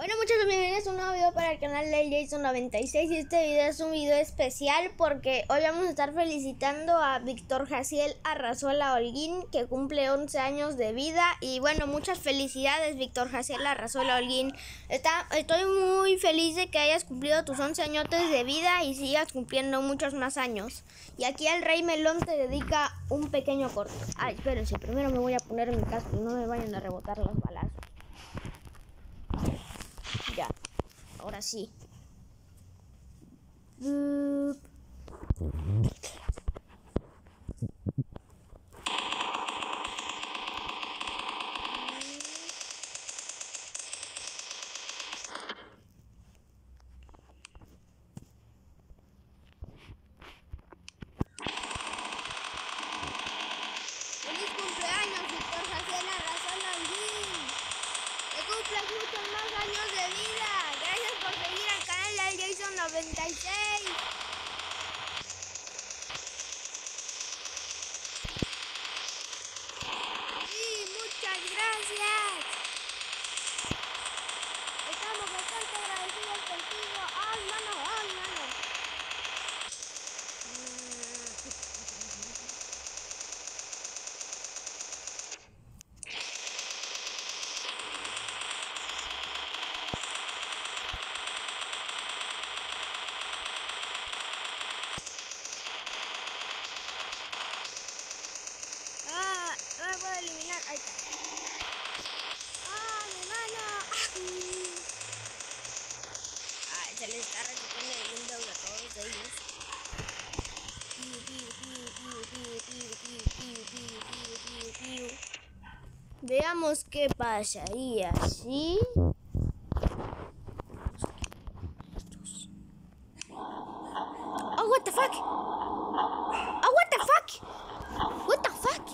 Bueno muchachos, bienvenidos a un nuevo video para el canal de Jason96 y este video es un video especial porque hoy vamos a estar felicitando a Víctor Jaciel Arrazola Holguín que cumple 11 años de vida y bueno, muchas felicidades Víctor Jaciel Arrazola Holguín. Está, estoy muy feliz de que hayas cumplido tus 11 añotes de vida y sigas cumpliendo muchos más años. Y aquí el Rey Melón te dedica un pequeño corto. Ay, espérense, primero me voy a poner mi casco no me vayan a rebotar los balazos. Mira, ahora sí. Qué pasaría si... Oh, what the fuck? Oh, what the fuck? What the fuck?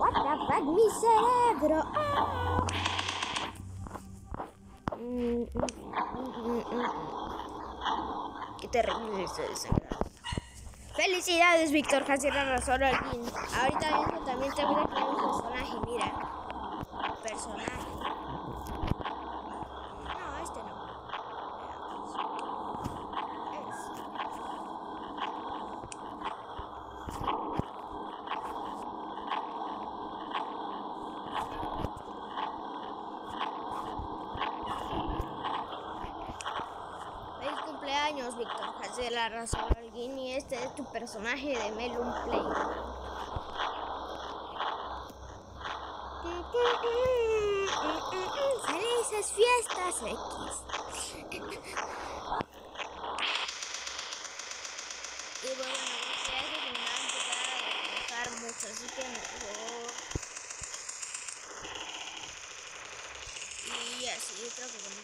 What the fuck, mi cerebro? Ah. Mm. Qué terrible. Felicidades, Víctor Jaciel Razón Alguín. Ahorita mismo también te voy a crear un personaje, mira. Personaje. No, este no. Veamos. Este. Feliz cumpleaños, Víctor Jaciel Arrazón Alguín y este es tu personaje de Melon Play. ¡Felices fiestas, X! Y bueno, ya eso me va a empezar a dejar mucho, así que mejor. Y así, yo creo que bueno.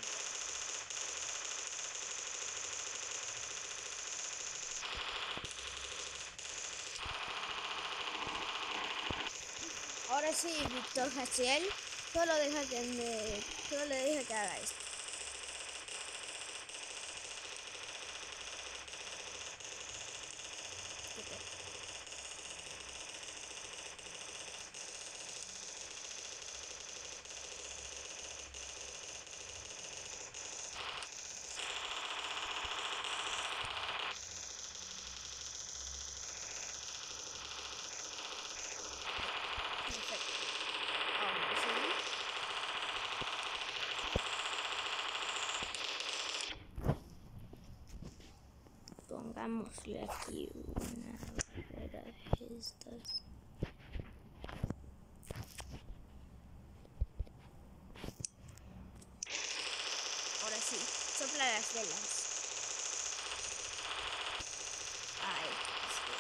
Ahora sí, Víctor Jaciel, solo deja que me, solo deja que haga esto. Perfecto. Ahora sí. Pongámosle aquí una barrera de estas. Ahora sí, sopla las velas. Ay, es que-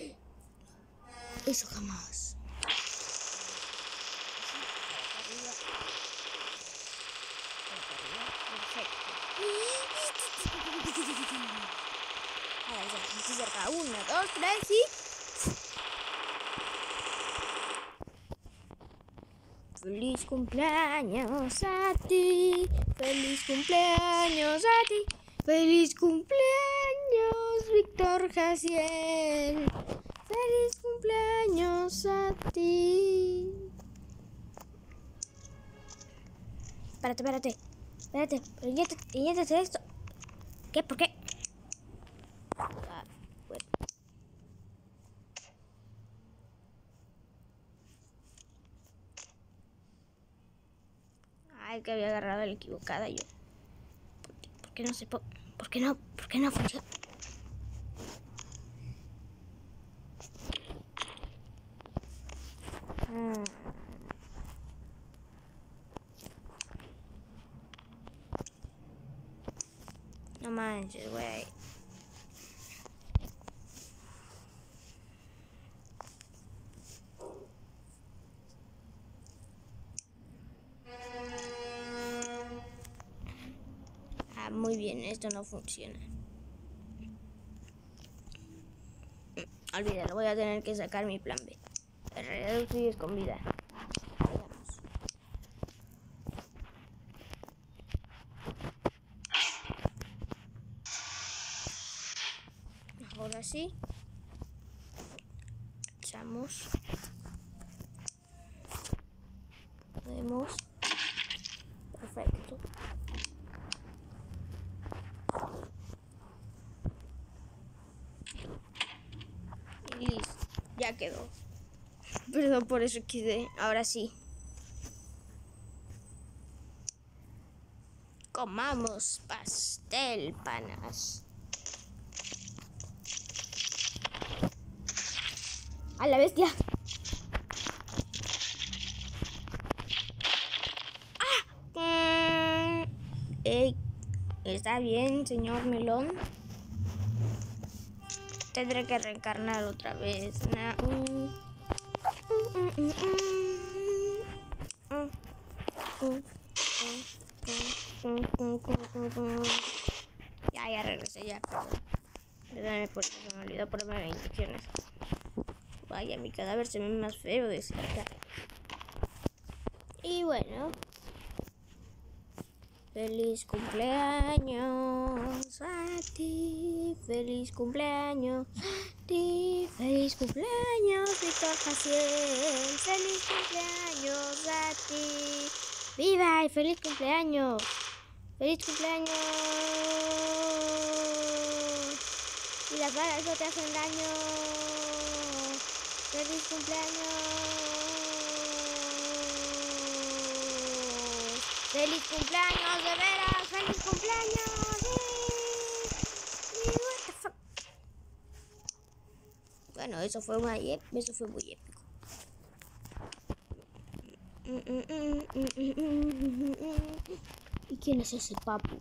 ok. Eso jamás. Arriba. Perfecto. Ahora ya, aquí cerca. Uno, dos, tres y. Feliz cumpleaños a ti. Feliz cumpleaños a ti. Feliz cumpleaños, Víctor Jaciel. Feliz cumpleaños ti. Espérate, espérate. Espérate, inyétate esto. ¿Qué? ¿Por qué? Ah, bueno. Que había agarrado la equivocada yo. ¿Por por qué no se po ¿Por qué no? ¿Por qué no funciona? Mm. No manches, güey. Ah, muy bien, esto no funciona. Olvídalo, voy a tener que sacar mi plan B. En realidad vida. Veamos. Ahora sí. Echamos. Podemos. Perfecto. Y listo. Ya quedó. Por eso quedé. Ahora sí. Comamos pastel, panas. A la bestia. ¡Ah! Está bien, señor melón. Tendré que reencarnar otra vez. Mm. Ya, ya regresé, ya, perdón. Por eso, se me olvidó ponerme instrucciones. Vaya, mi cadáver se ve más feo de cerca. Y bueno. Feliz cumpleaños a ti, feliz cumpleaños ti, feliz cumpleaños Víctor Jaciel, feliz cumpleaños a ti, viva y feliz cumpleaños, feliz cumpleaños. Y las balas no te hacen daño, feliz cumpleaños. ¡Feliz cumpleaños, de veras! ¡Feliz cumpleaños! ¡Sí! Sí, what the fuck? Bueno, eso fue, una, eso fue muy épico. ¿Y quién es ese papu?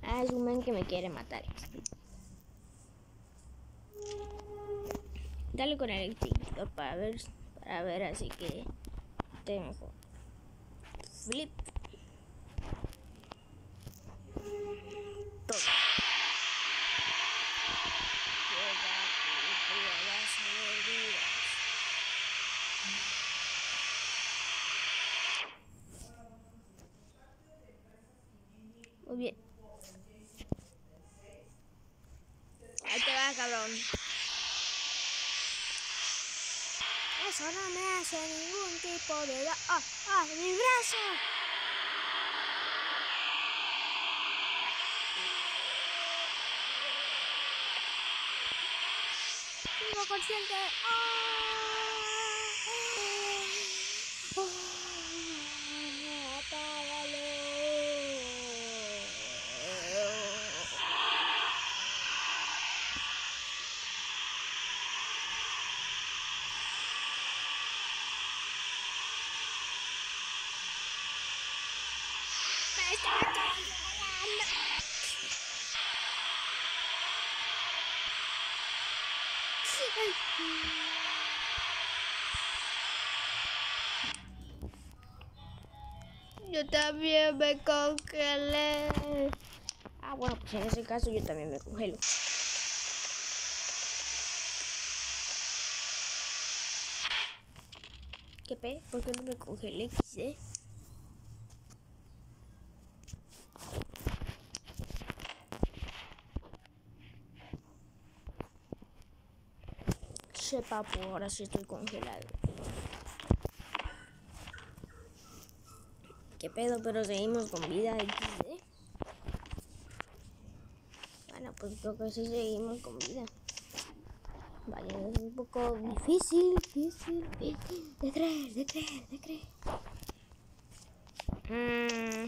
Ah, es un men que me quiere matar. Dale con el extintor para ver, para ver así que mejor. Flip. Todo. Llega y las verduras. Muy bien. Ahí te va, cabrón. Eso no me hace da ¡Ah! ¡Ah! ¡Mi brazo! Sigo consciente. ¡Ah! ¡Ah! ¡Apágalo! Me está controlando. También me congelé. Ah, bueno, pues en ese caso yo también me congelo. ¿Qué pe? ¿Por qué no me congelé? Quise. Che, papu, ahora sí estoy congelado. Qué pedo, pero seguimos con vida XD. Bueno, pues creo que sí seguimos con vida. Vaya, es un poco difícil, difícil, difícil de creer, de creer, de creer. Mm.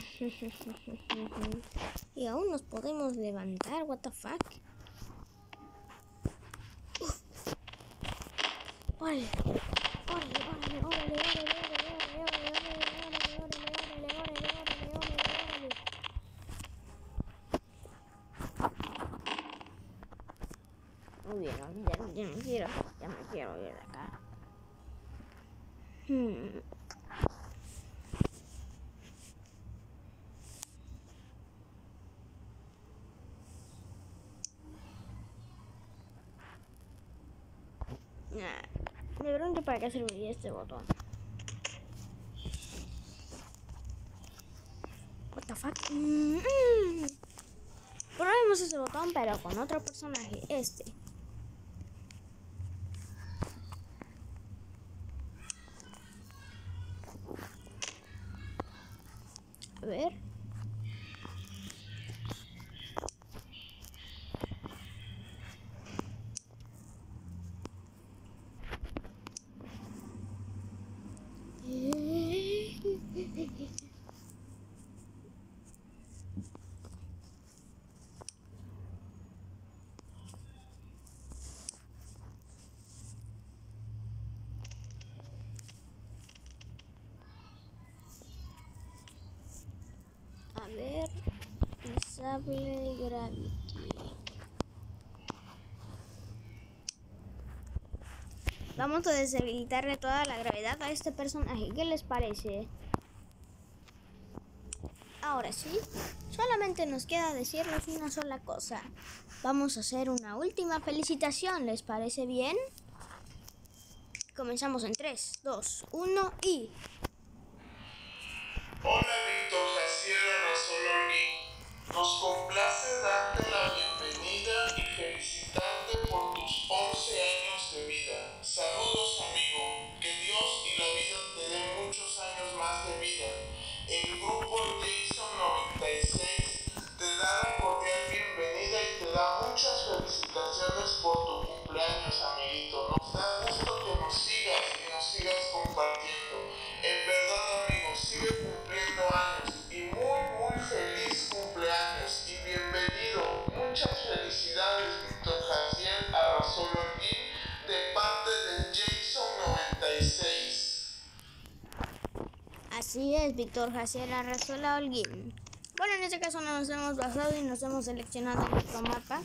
y aún nos podemos levantar, what the fuck. Órale, órale, órale, ya, ya me quiero, ya me quiero ir de acá. Hmm. Me pregunto para qué serviría este botón. What the fuck? Mm Probemos ese botón, pero con otro personaje, este. A ver. A ver, Vamos a deshabilitarle toda la gravedad a este personaje. ¿Qué les parece? Ahora sí, solamente nos queda decirles una sola cosa. Vamos a hacer una última felicitación, ¿les parece bien? Comenzamos en 3, 2, 1 y... Así es, Víctor Jaciel Arrasola Holguín. Bueno, en este caso no nos hemos basado y nos hemos seleccionado nuestro mapa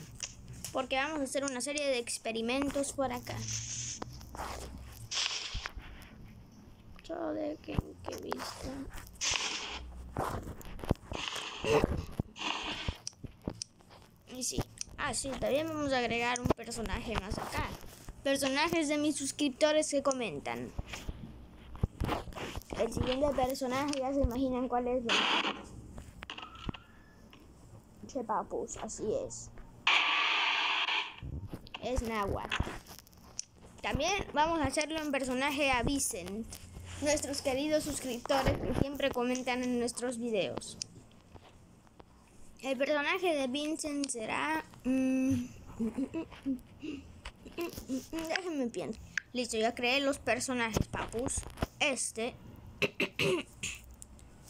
porque vamos a hacer una serie de experimentos por acá. Que en qué vista. Y sí, ah sí, también vamos a agregar un personaje más acá. Personajes de mis suscriptores que comentan. El siguiente personaje ya se imaginan cuál es. Che papus, así es. Es Nahuatl. También vamos a hacerlo en personaje a Vicent, nuestros queridos suscriptores que siempre comentan en nuestros videos. El personaje de Vincent será... mm, déjenme pienso. Listo, ya creé los personajes, papus. Este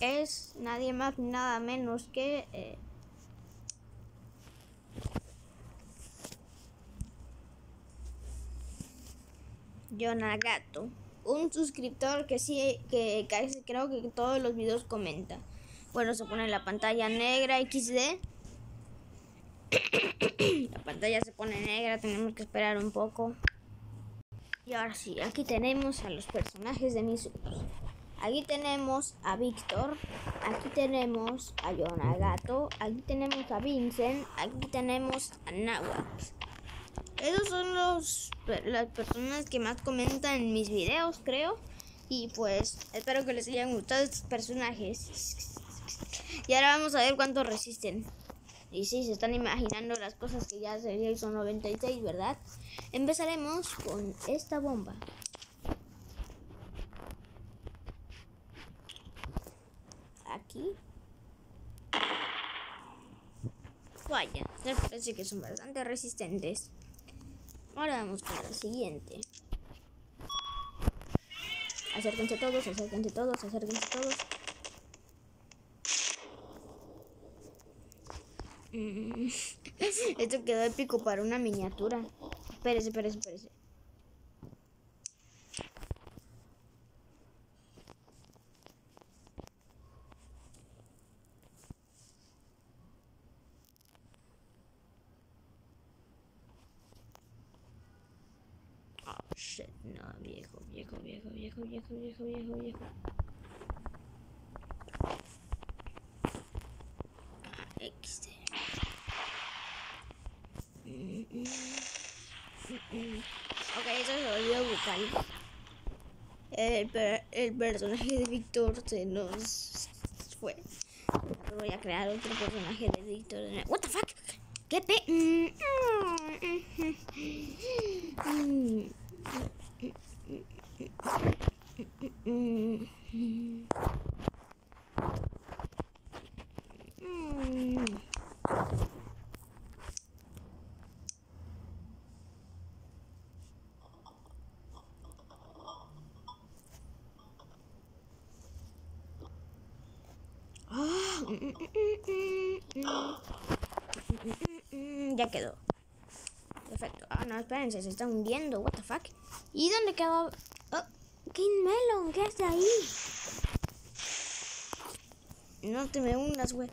es nadie más nada menos que... eh, Yonagato, un suscriptor que sí, que creo que todos los videos comenta. Bueno, se pone la pantalla negra XD. la pantalla se pone negra, tenemos que esperar un poco. Y ahora sí, aquí tenemos a los personajes de mis. Aquí tenemos a Víctor, aquí tenemos a Yonagato, aquí tenemos a Vincent, aquí tenemos a Nahuatl. Esos son los las personas que más comentan en mis videos, creo. Y pues espero que les hayan gustado estos personajes. Y ahora vamos a ver cuánto resisten. Y sí, se están imaginando las cosas que ya sería son 96, ¿verdad? Empezaremos con esta bomba. Vaya, me parece que son bastante resistentes. Ahora vamos con la siguiente. Acérquense todos, acérquense todos, acérquense todos. Mm. Esto quedó épico para una miniatura. Espérese, espérese, espérese. Oh shit, no, viejo, viejo, viejo, viejo, viejo, viejo, viejo, XD. Ok, eso se volvió bucal. El, el personaje de Víctor se nos fue. Voy a crear otro personaje de Víctor. What the fuck? ¿Qué pe? Mm, ya quedó. Perfecto. Ah, no, espérense, se está hundiendo. What the fuck. ¿Y dónde quedó King Melon, ¿qué hace ahí? No te me hundas, güey.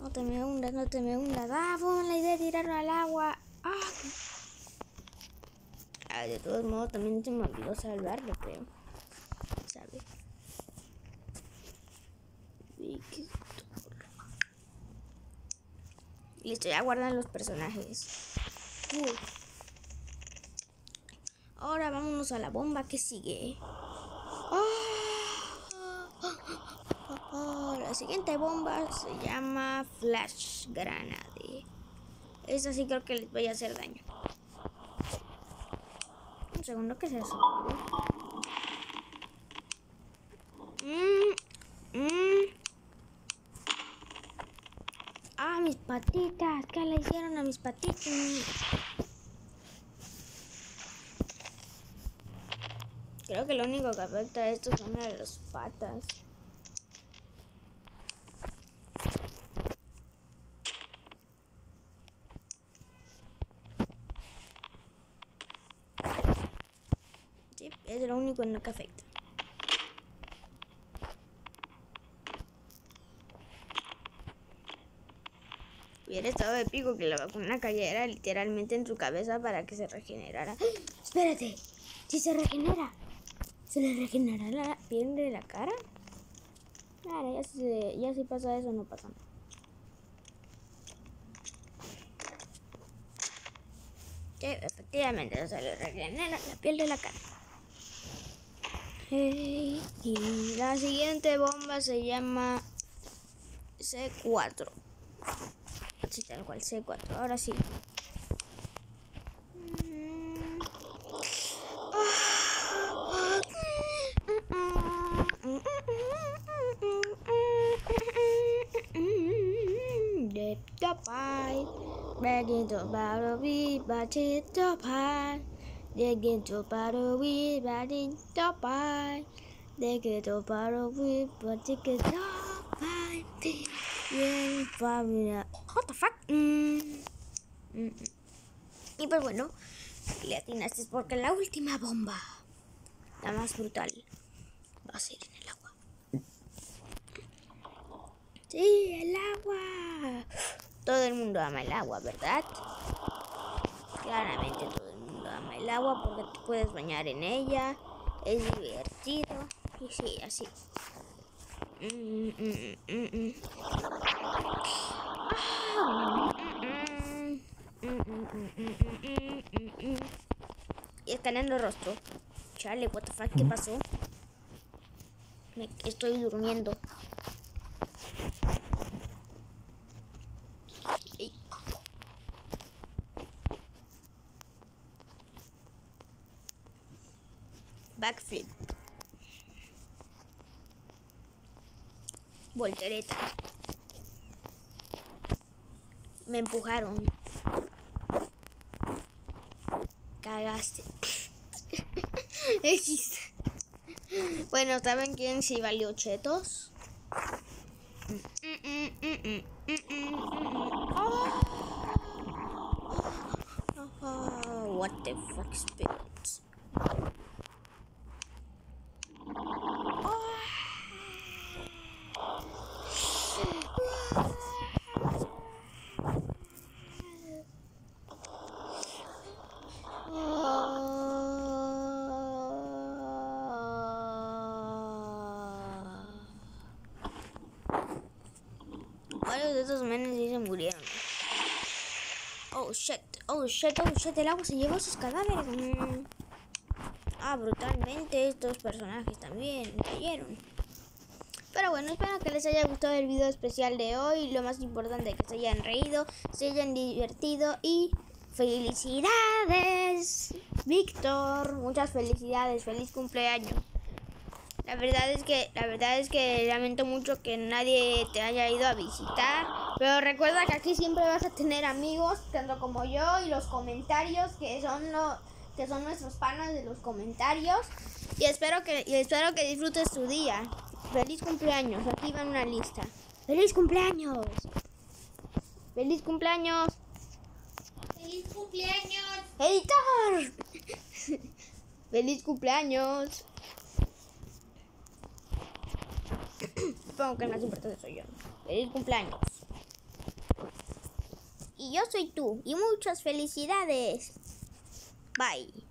No te me hundas, no te me hundas. Ah, fue la idea de tirarlo al agua. Ah. Ah, de todos modos, también se me olvidó salvarlo, creo. ¿Sabes? Listo, ya guardan los personajes. Uy. Ahora vámonos a la bomba que sigue. Ah. La siguiente bomba se llama Flash Granade. Esa sí creo que les voy a hacer daño. Un segundo, ¿qué es eso? Mm, mm. Ah, mis patitas. ¿Qué le hicieron a mis patitas? Creo que lo único que afecta a esto son las patas. Sí, es lo único en lo que afecta. Hubiera estado épico que la vacuna cayera literalmente en su cabeza para que se regenerara. Espérate, si se regenera, ¿se le regenerará la piel de la cara? Claro, ya si, ya si pasa eso, no pasa nada. Sí, efectivamente, se le regenera la piel de la cara. Y la siguiente bomba se llama C4. Sí, tal cual, C4. Ahora sí. To battle we batted the pie. They get to battle we batting the pie. They get to battle we batting the pie. Bien, familia. What the fuck? Mm. Mm. Y pues bueno, le atinaste porque la última bomba, la más brutal, va a ser en el agua. Sí, el agua. Todo el mundo ama el agua, ¿verdad? Claramente todo el mundo ama el agua porque te puedes bañar en ella, es divertido y sí, así. Mm, mm, mm. Y escaneando el rostro. Chale, what the fuck, ¿qué pasó? Me estoy durmiendo. Backflip. Voltereta. Me empujaron. Cagaste. bueno, ¿saben quién sí valió chetos? What the fuck Varios de estos menes sí se murieron. Oh shit, oh shit, oh shit, el agua se llevó sus cadáveres. Mm. Ah, brutalmente estos personajes también cayeron. Pero bueno, espero que les haya gustado el video especial de hoy. Lo más importante, que se hayan reído, se hayan divertido y felicidades, Víctor. Muchas felicidades, feliz cumpleaños. La verdad es que la verdad es que lamento mucho que nadie te haya ido a visitar, pero recuerda que aquí siempre vas a tener amigos, tanto como yo y los comentarios que son lo que son nuestros panas de los comentarios y espero que y espero que disfrutes tu día. Feliz cumpleaños. Aquí va una lista. Feliz cumpleaños. Feliz cumpleaños. ¡Feliz cumpleaños! Editor. Feliz cumpleaños. Supongo que el más importante soy yo. Feliz cumpleaños. Y yo soy tú. Y muchas felicidades. Bye.